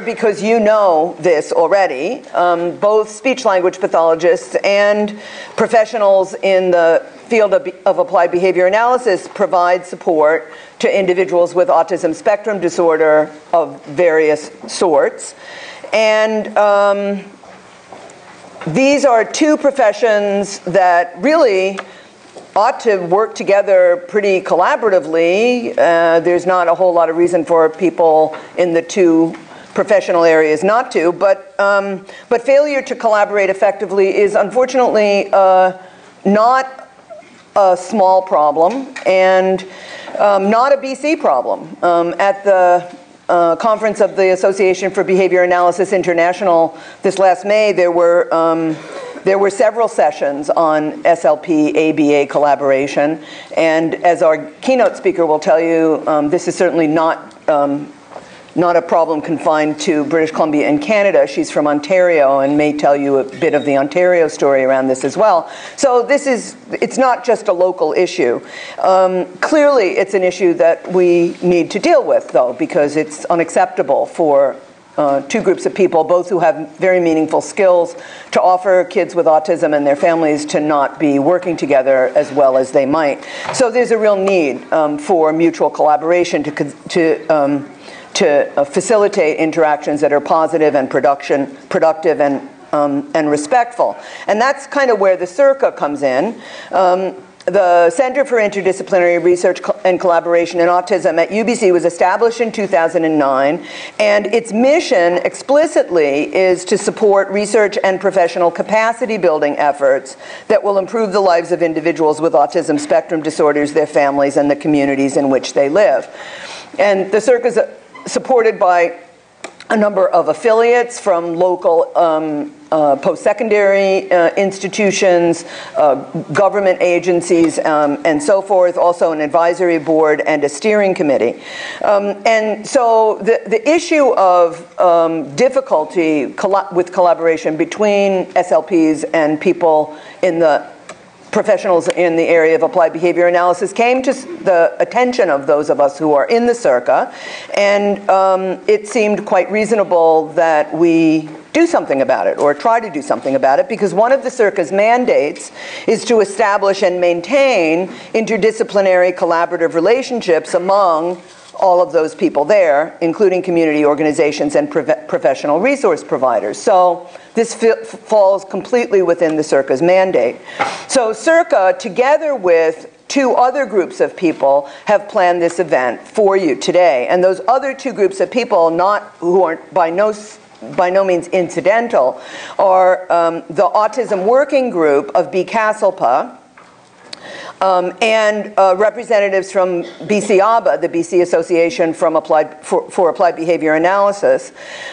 because you know this already. Um, both speech language pathologists and professionals in the field of, of, applied behavior analysis provide support to individuals with autism spectrum disorder of various sorts. And um, these are two professions that really ought to work together pretty collaboratively. Uh, there's not a whole lot of reason for people in the two professional areas not to, but, um, but failure to collaborate effectively is unfortunately uh, not a small problem and um, not a BC problem. Um, at the uh, conference of the Association for Behavior Analysis International this last May, there were um, there were several sessions on SLP ABA collaboration, and as our keynote speaker will tell you, um, this is certainly not um, not a problem confined to British Columbia and Canada. She's from Ontario and may tell you a bit of the Ontario story around this as well. So this is, it's not just a local issue. Um, clearly, it's an issue that we need to deal with, though, because it's unacceptable for uh, two groups of people, both who have very meaningful skills, to offer kids with autism and their families to not be working together as well as they might. So there's a real need um, for mutual collaboration to, to, um, to uh, facilitate interactions that are positive and production, productive and, um, and respectful. And that's kind of where the CIRCA comes in. Um, the Center for Interdisciplinary Research and Collaboration in Autism at UBC was established in 2009, and its mission explicitly is to support research and professional capacity building efforts that will improve the lives of individuals with autism spectrum disorders, their families, and the communities in which they live. And the CIRC is supported by a number of affiliates from local um, uh, post-secondary uh, institutions, uh, government agencies, um, and so forth, also an advisory board and a steering committee. Um, and so the, the issue of um, difficulty with collaboration between SLPs and people in the professionals in the area of applied behavior analysis came to the attention of those of us who are in the CIRCA, and um, it seemed quite reasonable that we do something about it or try to do something about it because one of the CIRCA's mandates is to establish and maintain interdisciplinary collaborative relationships among all of those people there, including community organizations and professional resource providers. So this falls completely within the CIRCA's mandate. So CIRCA, together with two other groups of people have planned this event for you today. And those other two groups of people, not who are by no by no means incidental, are um, the Autism Working Group of BCASLPA, um, and uh, representatives from BC ABA, the BC Association from Applied, for, for Applied Behavior Analysis,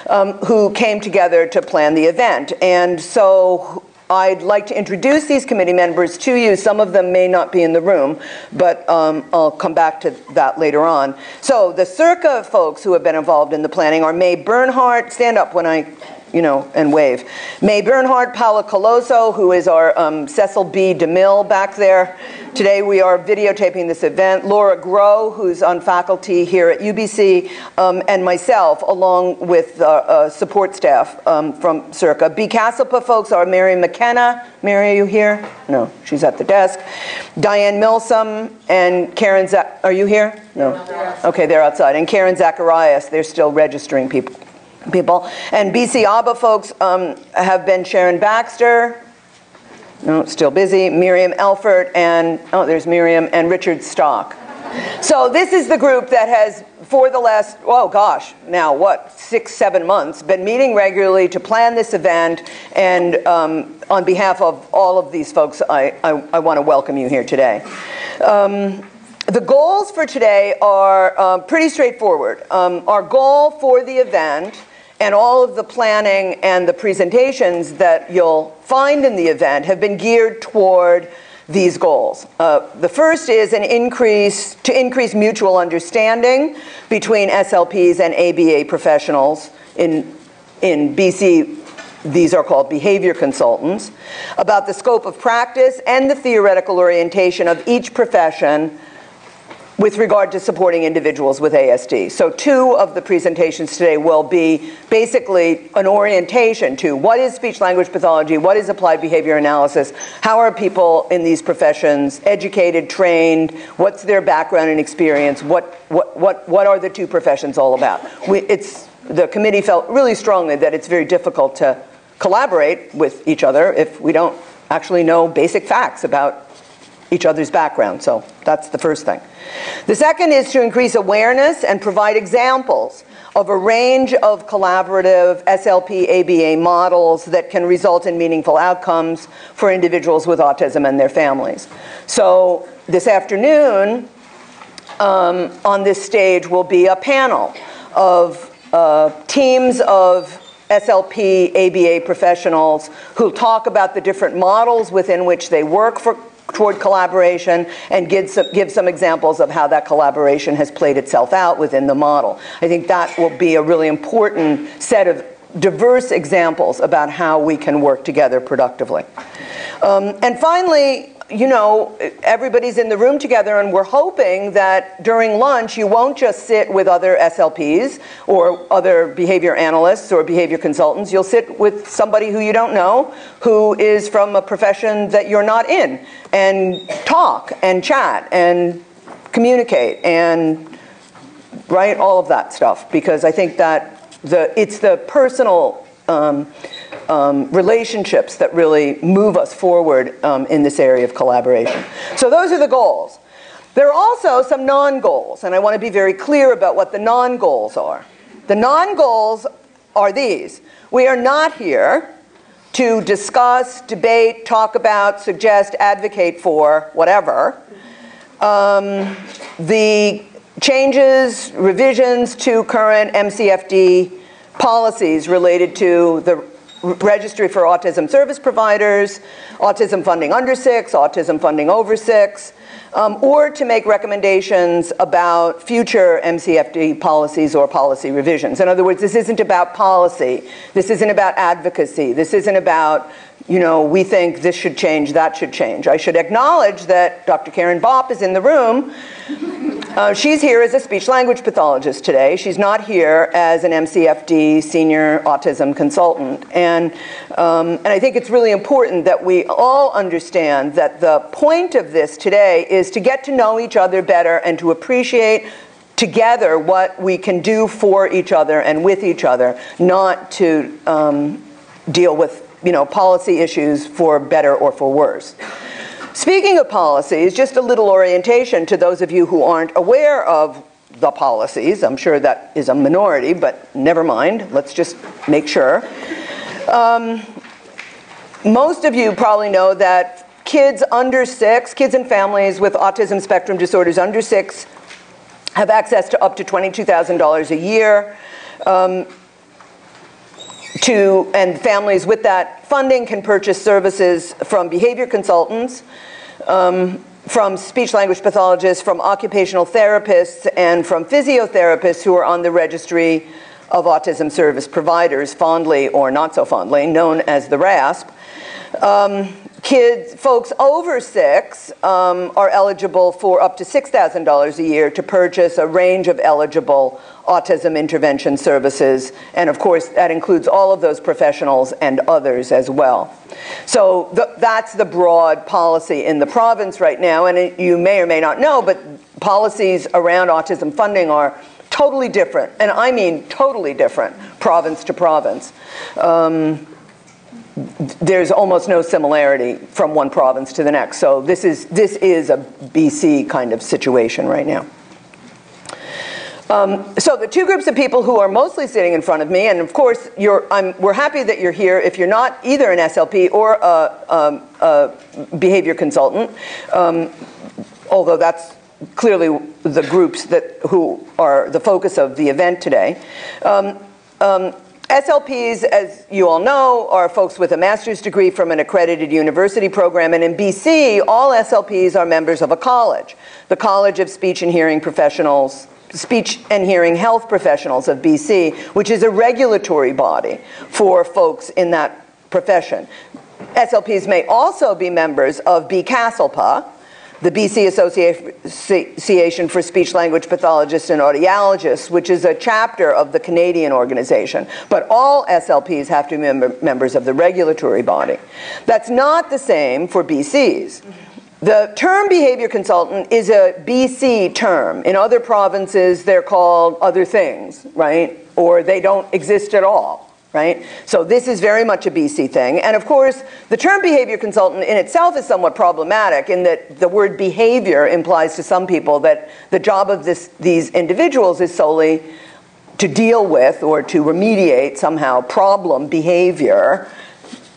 um, who came together to plan the event. And so I'd like to introduce these committee members to you. Some of them may not be in the room, but um, I'll come back to that later on. So the CIRCA folks who have been involved in the planning are May Bernhardt. Stand up when I you know, and wave. May Bernhardt, Paula Colozzo, who is our um, Cecil B. DeMille back there. Today we are videotaping this event. Laura Groh, who's on faculty here at UBC, um, and myself, along with uh, uh, support staff um, from CIRCA. B. BCASLPA folks are Mary McKenna. Mary, are you here? No, she's at the desk. Diane Milsom and Karen, Z- are you here? No. Okay, they're outside. And Karen Zacharias, they're still registering people people. And BC ABA folks um, have been Sharon Baxter, no, still busy, Miriam Elfert, and, oh, there's Miriam, and Richard Stock. So this is the group that has, for the last, oh gosh, now what, six, seven months, been meeting regularly to plan this event. And um, on behalf of all of these folks, I, I, I want to welcome you here today. Um, the goals for today are uh, pretty straightforward. Um, our goal for the event and all of the planning and the presentations that you'll find in the event have been geared toward these goals. Uh, the first is an increase to increase mutual understanding between SLPs and ABA professionals. In, in BC, these are called behavior consultants, about the scope of practice and the theoretical orientation of each profession with regard to supporting individuals with ASD. So two of the presentations today will be basically an orientation to what is speech-language pathology, what is applied behavior analysis, how are people in these professions educated, trained, what's their background and experience, what, what, what, what are the two professions all about. We, it's, the committee felt really strongly that it's very difficult to collaborate with each other if we don't actually know basic facts about each other's background. So that's the first thing. The second is to increase awareness and provide examples of a range of collaborative SLP ABA models that can result in meaningful outcomes for individuals with autism and their families. So this afternoon um, on this stage will be a panel of uh, teams of SLP ABA professionals who talk about the different models within which they work for toward collaboration and give some, give some examples of how that collaboration has played itself out within the model. I think that will be a really important set of diverse examples about how we can work together productively. Um, and finally, you know, everybody's in the room together, and we're hoping that during lunch you won't just sit with other SLPs or other behavior analysts or behavior consultants. You'll sit with somebody who you don't know, who is from a profession that you're not in, and talk and chat and communicate and write all of that stuff because I think that the it's the personal. Um, um, relationships that really move us forward um, in this area of collaboration. So those are the goals. There are also some non-goals, and I want to be very clear about what the non-goals are. The non-goals are these. We are not here to discuss, debate, talk about, suggest, advocate for, whatever, um, the changes, revisions to current MCFD policies related to the registry for autism service providers, autism funding under six, autism funding over six, um, or to make recommendations about future MCFD policies or policy revisions. In other words, this isn't about policy. This isn't about advocacy. This isn't about, you know, we think this should change, that should change. I should acknowledge that Dr. Karen Bopp is in the room uh, she's here as a speech language pathologist today. She's not here as an MCFD senior autism consultant. And, um, and I think it's really important that we all understand that the point of this today is to get to know each other better and to appreciate together what we can do for each other and with each other, not to um, deal with you know, policy issues for better or for worse. Speaking of policies, just a little orientation to those of you who aren't aware of the policies. I'm sure that is a minority, but never mind. Let's just make sure. Um, most of you probably know that kids under six, kids and families with autism spectrum disorders under six, have access to up to $22,000 a year. Um, to, and families with that funding can purchase services from behavior consultants, um, from speech language pathologists, from occupational therapists, and from physiotherapists who are on the registry of autism service providers, fondly or not so fondly, known as the RASP. Um, kids, folks over six um, are eligible for up to $6,000 a year to purchase a range of eligible autism intervention services. And of course, that includes all of those professionals and others as well. So that's the broad policy in the province right now. And it, you may or may not know, but policies around autism funding are totally different. And I mean totally different, province to province. Um, there's almost no similarity from one province to the next. So this is, this is a BC kind of situation right now. Um, so the two groups of people who are mostly sitting in front of me, and of course we're happy that you're here if you're not either an SLP or a, um, a behavior consultant, um, although that's clearly the groups that who are the focus of the event today. SLPs, as you all know, are folks with a master's degree from an accredited university program, and in BC, all SLPs are members of a college, the College of Speech and Hearing Professionals, Speech and Hearing Health Professionals of BC, which is a regulatory body for folks in that profession. SLPs may also be members of B. BCASLPA, the BC Association for Speech Language Pathologists and Audiologists, which is a chapter of the Canadian organization. But all SLPs have to be member, members of the regulatory body. That's not the same for BCs. The term behavior consultant is a BC term. In other provinces, they're called other things, right? Or they don't exist at all right? So this is very much a BC thing. And of course, the term behavior consultant in itself is somewhat problematic in that the word behavior implies to some people that the job of this, these individuals is solely to deal with or to remediate somehow problem behavior.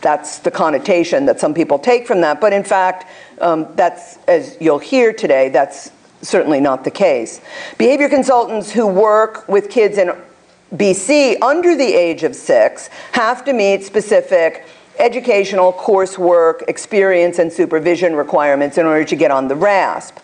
That's the connotation that some people take from that. But in fact, um, that's, as you'll hear today, that's certainly not the case. Behavior consultants who work with kids in BC under the age of six have to meet specific educational, coursework, experience, and supervision requirements in order to get on the RASP.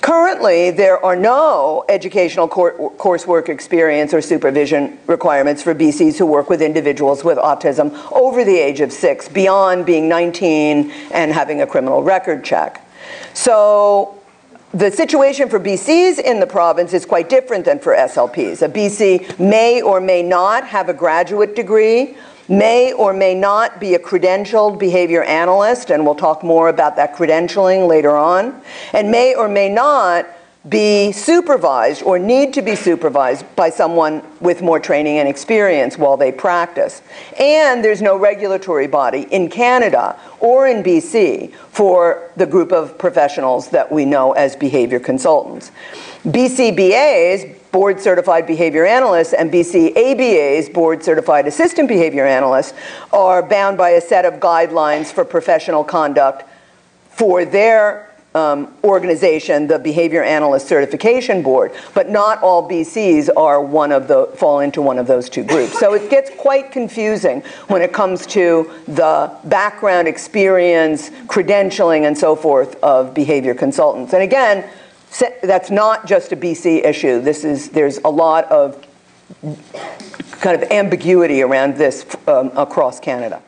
Currently, there are no educational coursework experience or supervision requirements for BCs who work with individuals with autism over the age of six, beyond being 19 and having a criminal record check. So the situation for BCs in the province is quite different than for SLPs. A BC may or may not have a graduate degree, may or may not be a credentialed behavior analyst, and we'll talk more about that credentialing later on, and may or may not be supervised or need to be supervised by someone with more training and experience while they practice. And there's no regulatory body in Canada or in BC for the group of professionals that we know as behavior consultants. BCBAs, board certified behavior analysts, and BCABAs, board certified assistant behavior analysts, are bound by a set of guidelines for professional conduct for their um, organization, the Behavior Analyst Certification Board, but not all BCs are one of the fall into one of those two groups. So it gets quite confusing when it comes to the background experience, credentialing, and so forth of behavior consultants. And again, that's not just a BC issue. This is there's a lot of kind of ambiguity around this um, across Canada.